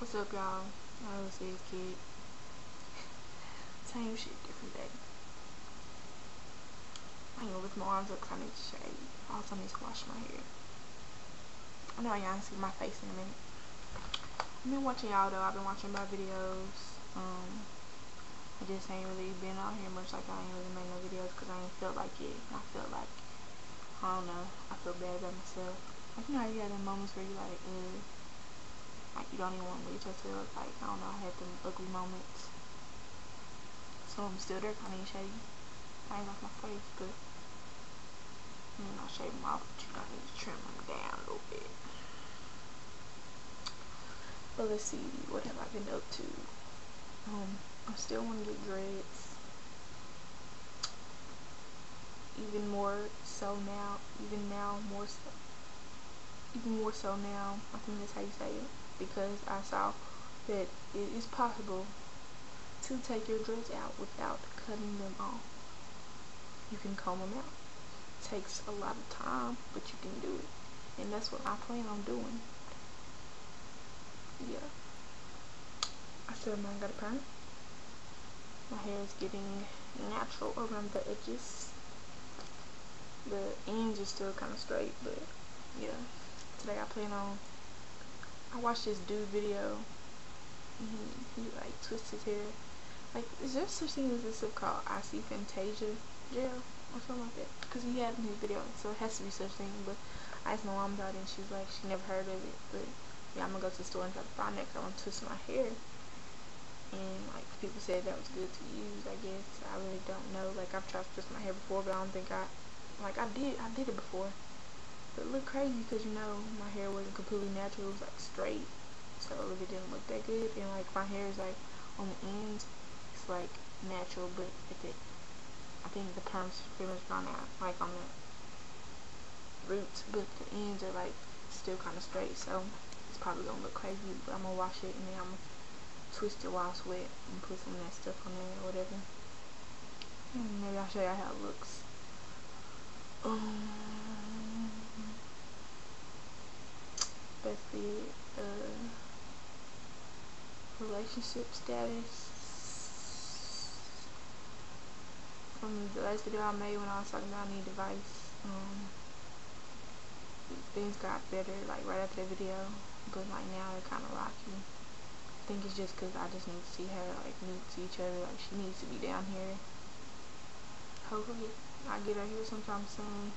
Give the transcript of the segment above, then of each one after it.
What's up, y'all? I was a kid. Same shit, different day. I gonna lift my arms up because I need to shave. Also, need to wash my hair. I know y'all see my face in a minute. I've been watching y'all though. I've been watching my videos. Um, I just ain't really been out here much. Like I ain't really made no videos because I ain't felt like it. I felt like I don't know. I feel bad about myself. Like you know, you have them moments where you like, uh like you don't even want to leave yourself. Like I don't know, I had them ugly moments. So I'm still there, kind of shady. I ain't off my face, but you know, shave them off. But you I need to trim them down a little bit. But let's see, what have I been up to? Um, I still want to get dreads. Even more so now, even now more so, even more so now. I think that's how you say it because I saw that it is possible to take your dreads out without cutting them off. You can comb them out. It takes a lot of time, but you can do it. And that's what I plan on doing. Yeah. I still haven't got a perm. My hair is getting natural around the edges. The ends are still kind of straight, but yeah. Today I plan on I watched this dude video. He, he like twists his hair. Like, is there such thing as this called IC Fantasia gel or something like that? Because he had in his video, so it has to be such thing. But I asked my mom about it, and she's like, she never heard of it. But yeah, I'm gonna go to the store and try to find it. Cause I want to twist my hair. And like people said that was good to use. I guess I really don't know. Like I've tried to twist my hair before, but I don't think I like I did. I did it before. It looked crazy because, you know, my hair wasn't completely natural. It was, like, straight. So it didn't look that good. And, like, my hair is, like, on the ends, it's, like, natural. But at the, I think the perm's pretty much gone out, like, on the roots. But the ends are, like, still kind of straight. So it's probably to look crazy. But I'm to wash it and then I'm to twist it while it's wet and put some of that stuff on there or whatever. And maybe I'll show y'all how it looks. Um, basically uh, relationship status. From the last video I made when I was talking about new device um, things got better like right after the video but like now they're kind of rocky. I think it's just because I just need to see her like meet each other like she needs to be down here. Hopefully I get her here sometime soon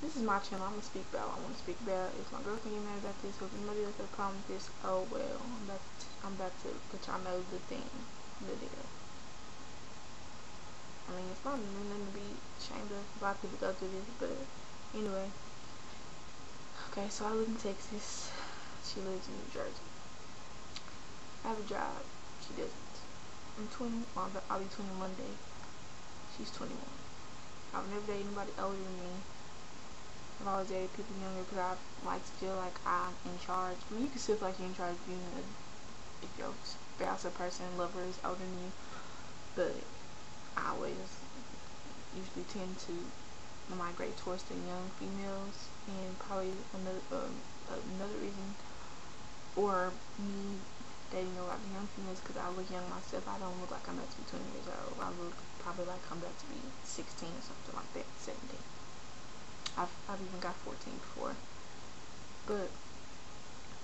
this is my channel. I'm gonna speak about. I want to speak about. If my girlfriend get mad about this, if anybody has a problem with this, oh well. I'm about to, I'm about to let y'all know the thing, the deal. I mean, it's not nothing to be ashamed of. A lot of people go through this, but anyway. Okay, so I live in Texas. She lives in New Jersey. I have a job. She doesn't. I'm 20. Well, I'll be 20 Monday. She's 21. I've never dated anybody older than me. I've always dated people younger because I like to feel like I'm in charge. I mean, you can still feel like you're in charge being a, if your spouse or person, lover is older than you. But I always usually tend to migrate towards the young females. And probably another, um, another reason, or me dating a lot of young females because I look young myself. I don't look like I'm about to be 20 years old. I look probably like I'm about to be 16 or something like that, 17. I've, I've even got 14 before. But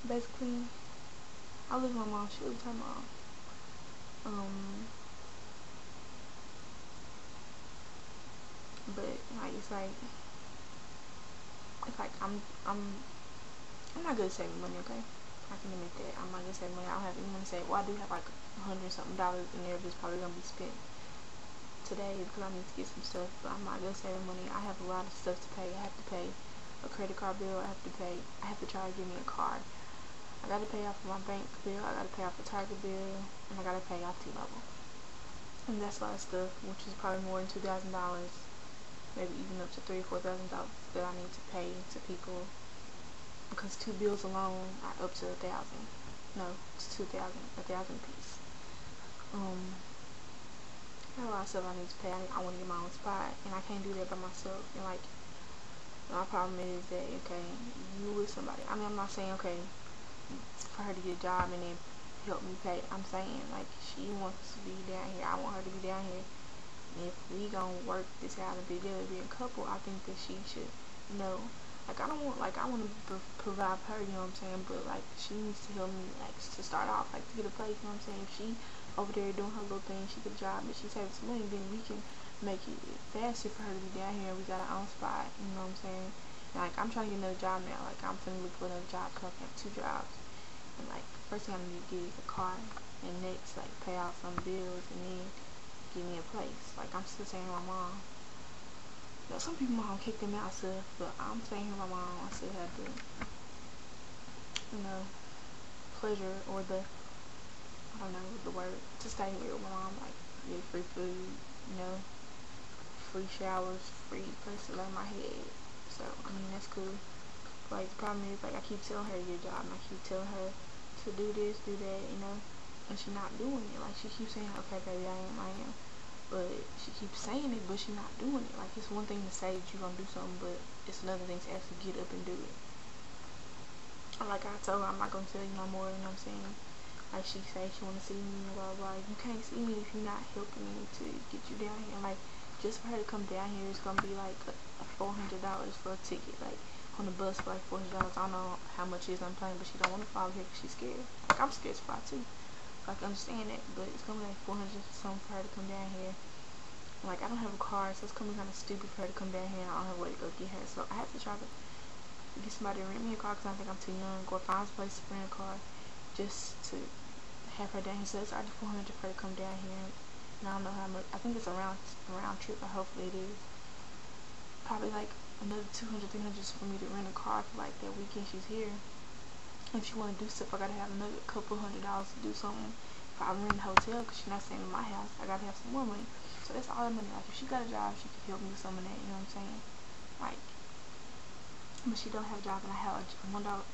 basically, I live with my mom. She lives with her mom. Um, but like it's like it's like I'm I'm I'm not good at saving money. Okay, I can admit that I'm not good at saving money. I don't have anyone to say. Well, I do have like a hundred something dollars in there that's probably gonna be spent today because I need to get some stuff, but I'm not save money. I have a lot of stuff to pay. I have to pay a credit card bill. I have to pay. I have to try to give me a car. I gotta pay off my bank bill. I gotta pay off the Target bill, and I gotta pay off T-Mobile. And that's a lot of stuff, which is probably more than two thousand dollars, maybe even up to three or four thousand dollars that I need to pay to people. Because two bills alone are up to a thousand. No, it's two thousand, a thousand piece. Um, a lot of stuff I need to pay. I, I want to get my own spot, and I can't do that by myself. And like, my problem is that okay, you with somebody. I mean, I'm not saying okay, for her to get a job and then help me pay. I'm saying like she wants to be down here. I want her to be down here. And if we gonna work this out and be together, be a couple, I think that she should know. Like I don't want like I want to provide her, you know what I'm saying? But like she needs to help me like to start off, like to get a place, you know what I'm saying? If she over there doing her little thing, she get a job and she's saving some money, then we can make it faster for her to be down here. We got our own spot, you know what I'm saying? like I'm trying to get another job now. Like I'm finna look for another job because I have two jobs. And like first thing I need to get is a car, and next like pay off some bills, and then give me a place. Like I'm still saying my mom. You know, some people mom kick them out stuff, but I'm saying my mom. I still have the, you know, pleasure or the, don't know the word, to stay here with my mom. Like get free food, you know, free showers, free place to lay my head. So I mean that's cool. Like the problem is like I keep telling her your job, and I keep telling her to do this, do that, you know, and she's not doing it. Like she keeps saying, okay, baby, I am, I am but she keeps saying it, but she's not doing it. Like it's one thing to say that you're gonna do something, but it's another thing to actually get up and do it. Like I told her, I'm not gonna tell you no more. You know what I'm saying? Like she say she wanna see me, blah blah. You can't see me if you're not helping me to get you down here. Like just for her to come down here, it's gonna be like a four hundred dollars for a ticket. Like on the bus for like four hundred dollars. I don't know how much it is I'm paying, but she don't want to fly here because she's scared. Like I'm scared to fly too. Like, I understand it, but it's gonna be like 400 something for her to come down here. Like, I don't have a car, so it's gonna be kind of stupid for her to come down here and I don't have way to go get her. So I have to try to get somebody to rent me a car because I think I'm too young, or find a place to rent a car just to have her down here. So it's already 400 for her to come down here. And I don't know how much, I think it's a round, trip, but hopefully it is. Probably like another 200, 300 just for me to rent a car for like that weekend she's here if she want to do stuff, I gotta have another couple hundred dollars to do something. If I'm in a hotel, because she's not staying in my house, I gotta have some more money. So that's all the money. Like, if she got a job, she could help me with some of that, you know what I'm saying? Like, but she don't have a job, and I have a, one, dollar,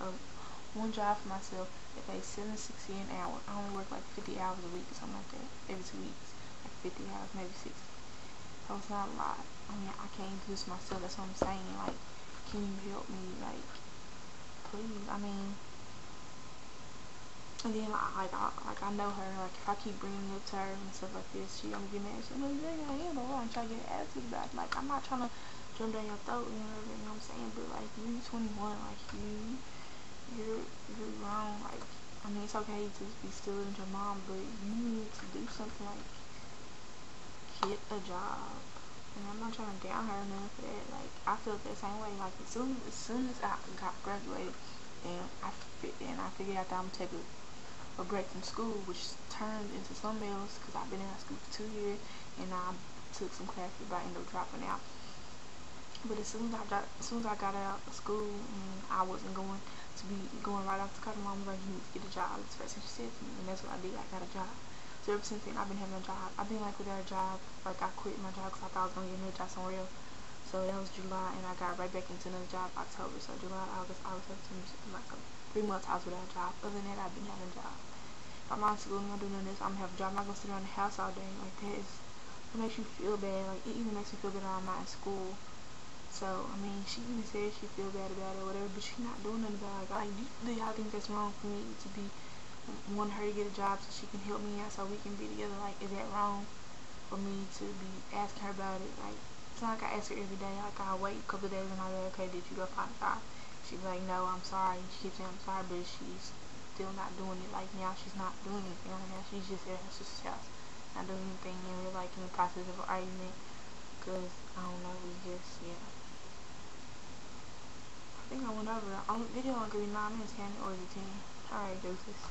one job for myself that pays seven sixty an hour. I only work like 50 hours a week or something like that, every two weeks. Like 50 hours, maybe 60. So it's not a lot. I mean, I can't do this myself, that's what I'm saying. Like, can you help me? Like, please. I mean, and then like I, like I know her, like if I keep bringing up to her and stuff like this, she gonna get mad. She's like, "You're gonna handle it," and try to get attitude about. Like I'm not trying to jump down your throat, you know what I'm saying? But like you 21, like you, you're you're wrong. Like I mean, it's okay to be still with your mom, but you need to do something like get a job. And I'm not trying to down her or nothing for that. Like I feel that same way. Like as soon as soon as I got graduated, and I fit and I figured out that I'm gonna take a a break from school, which turned into something else because I've been in school for two years and I took some classes, but I ended up dropping out. But as soon as I got, as soon as I got out of school, and I wasn't going to be going right off to college. Mom was like, "You need to get a job." That's the first she said to me, and that's what I did. I got a job. So ever since then, I've been having a job. I've been like without a job. Like I quit my job because I thought I was gonna get another job somewhere else. So that was July, and I got right back into another job October. So July, August, August, September, like uh, three months I was without a job. Other than that, I've been having a job. If I'm not school, I'm not doing this, I'm gonna have a job. I'm not gonna sit around the house all day. Like that is, it makes you feel bad. Like it even makes me feel better I'm not in school. So I mean, she even said she feel bad about it, or whatever, but she's not doing nothing about it. Like, do y'all think that's wrong for me to be want her to get a job so she can help me out so we can be together? Like, is that wrong for me to be asking her about it? Like, it's not like I ask her every day. Like, I wait a couple days and I'm like, okay, did you go find a job? She's like, no, I'm sorry. She keeps saying I'm sorry, but she's still not doing it. Like now, she's not doing anything right now. She's just at her sister's house, not doing anything, and we're like in the process of an argument. Cause I don't know, we just yeah. Think I went over. The video only gonna be nine minutes, can or it ten? Alright, deuces.